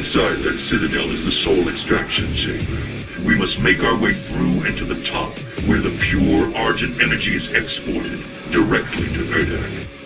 Inside that citadel is the soul extraction chamber. We must make our way through and to the top, where the pure Argent energy is exported directly to Urdak.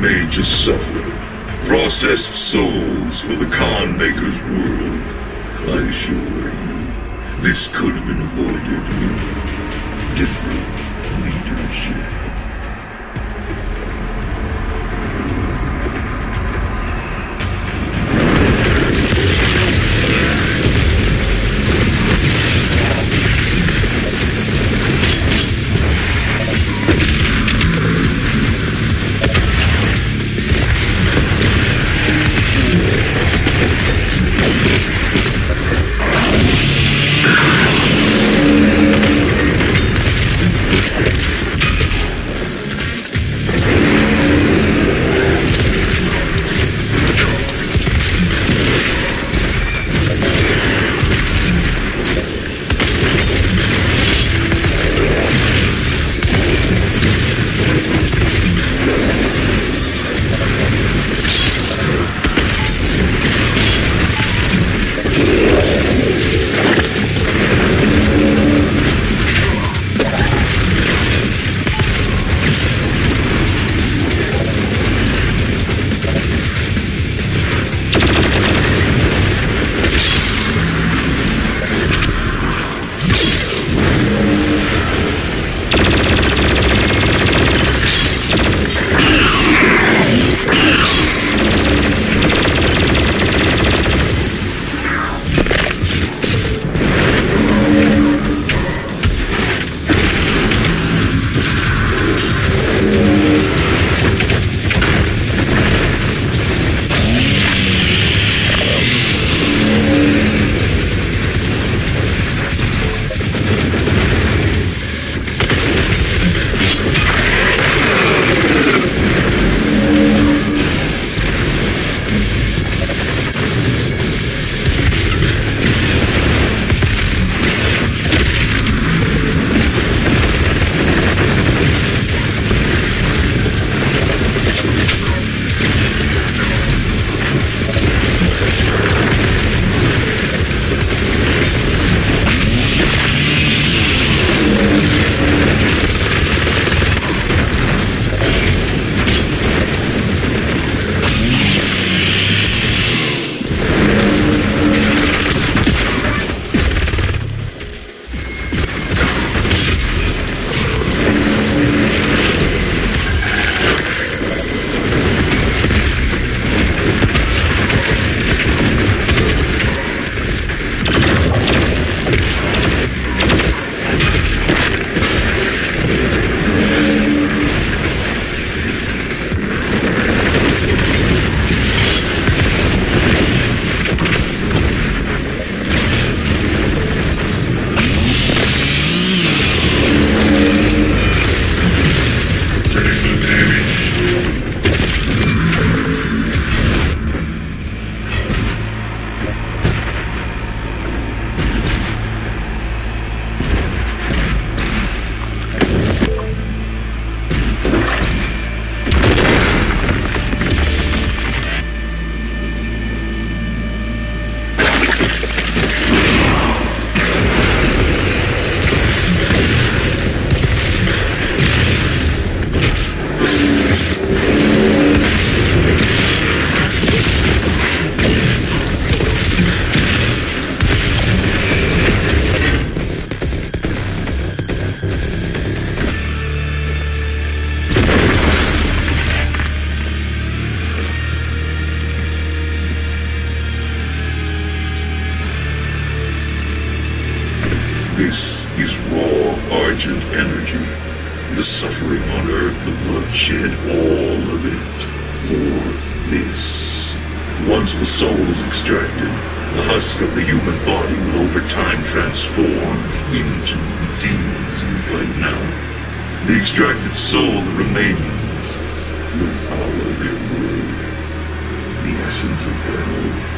To suffer. Processed souls for the Khan Maykr's world. I assure you, this could have been avoided with different leadership. This. Once the soul is extracted, the husk of the human body will over time transform into the demons you fight now. The extracted soul that remains will power their will. The essence of hell.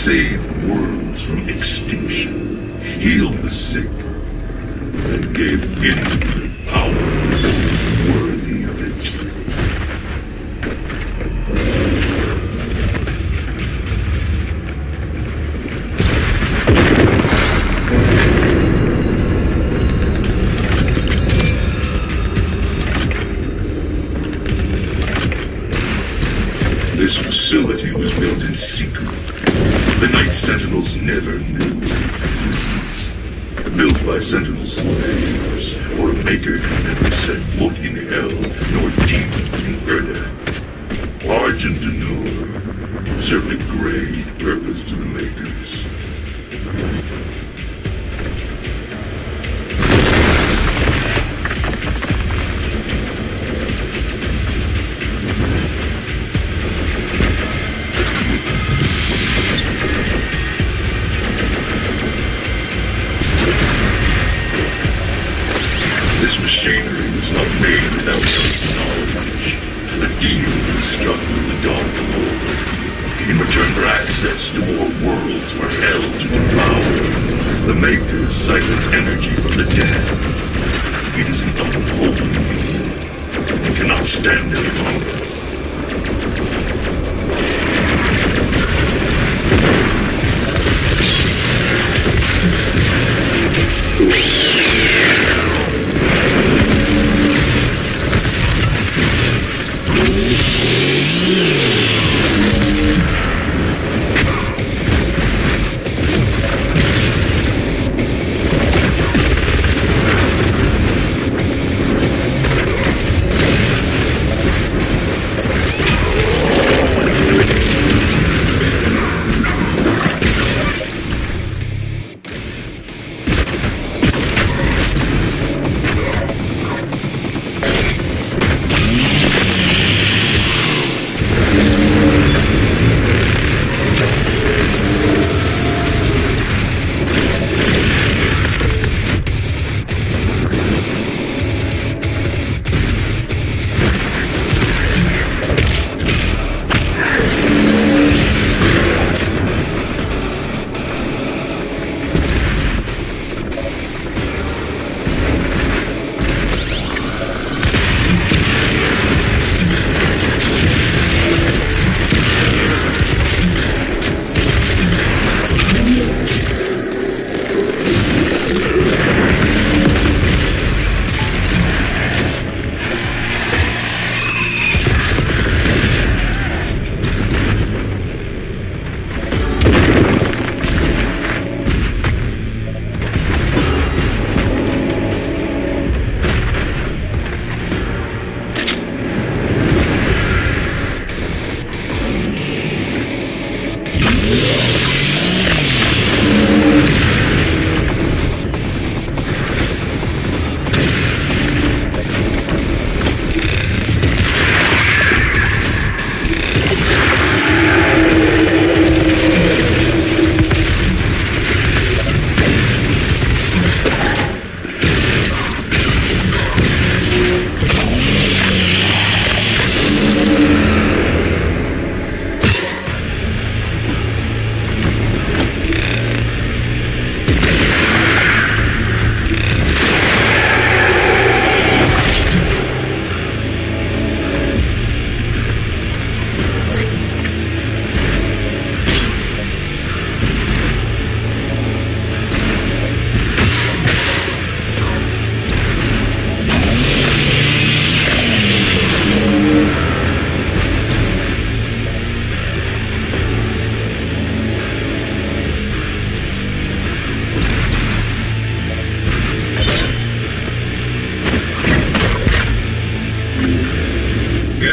saved worlds from extinction, healed the sick, and gave infinite powers. Certainly great purpose to the Maykrs.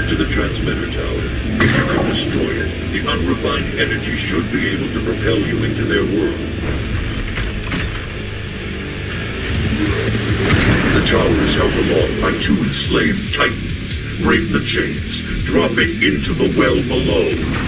To the transmitter tower. If you can destroy it, the unrefined energy should be able to propel you into their world. The tower is held aloft by two enslaved titans. Break the chains. Drop it into the well below.